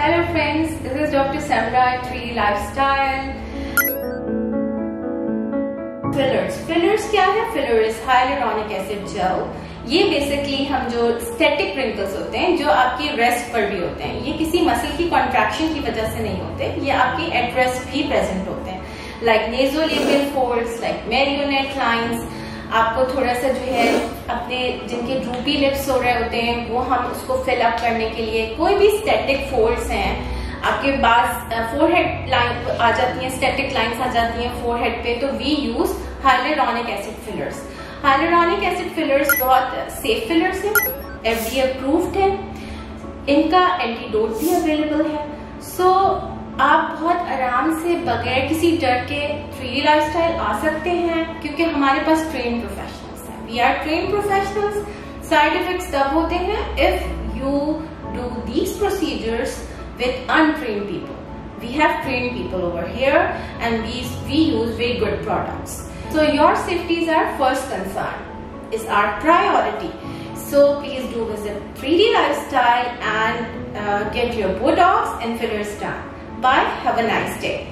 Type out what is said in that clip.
Hello friends, this is Dr. Samra 3D Lifestyle. Fillers. Fillers क्या है? Filler is hyaluronic acid gel. ये basically हम जो static wrinkles होते हैं जो आपकी रेस्ट पर भी होते हैं ये किसी मसल की कॉन्ट्रैक्शन की वजह से नहीं होते ये आपके एट रेस्ट भी प्रेजेंट होते हैं like nasolabial folds like marionette lines आपको थोड़ा सा जो है अपने जिनके ड्रूपी लिप्स हो रहे होते हैं वो हम उसको फिल अप करने के लिए कोई भी स्टेटिक फोल्ड्स हैं आपके पास फोरहेड लाइन आ जाती हैं स्टेटिक लाइंस आ जाती हैं फोरहेड पे तो we use hyaluronic acid fillers hyaluronic acid fillers बहुत सेफ़ फिलर्स हैं एफडी अप्रूव्ड है इनका एंटीडोट भी अवेलेबल है. सो so, से बगैर किसी डर के थ्री लाइफस्टाइल आ सकते हैं क्योंकि हमारे पास ट्रेन प्रोफेशनल्स हैं। We are trained professionals side effects तब होते हैं if you do these procedures with untrained people we have trained people over here and we we use very good products so your safety is our first concern is our priority So please do visit 3D Lifestyle and uh, get your Botox and fillers done. Bye. Have a nice day.